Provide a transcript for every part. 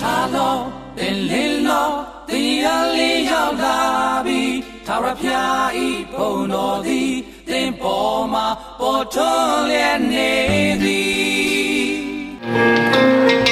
ထားလို့ပင်လင်းလို့တရားလေးရောက်လာပြီထာဝရဘုရားဤဘုံတော်သည်သင်ပေါ်မှာပေါ်ထွန်းလျက်နေသည်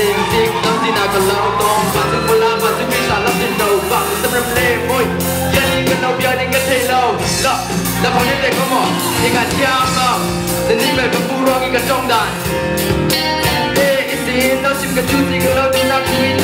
đêm tiếc lắm khi nào còn lao tôm và sẽ vô la và sẽ biết là lắm trên đầu. Và sẽ tâm râm lê môi giờ đi gần đầu giờ đi gần thầy lâu lọ là phòng nhân để có mỏ, thì cả cha mà. Nên đi về các phu roa khi cả trong đàn. Hãy subscribe cho kênh Ghiền cả Gõ Để không bỏ lỡ những video hấp dẫn